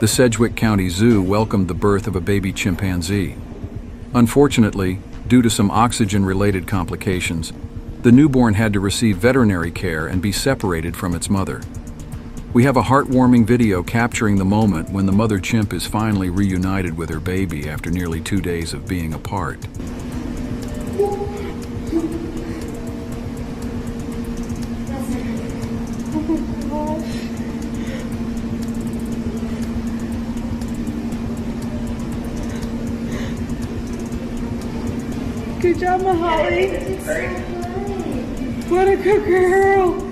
the Sedgwick County Zoo welcomed the birth of a baby chimpanzee. Unfortunately, due to some oxygen-related complications, the newborn had to receive veterinary care and be separated from its mother. We have a heartwarming video capturing the moment when the mother chimp is finally reunited with her baby after nearly two days of being apart. Good job, Mahale. What a good girl.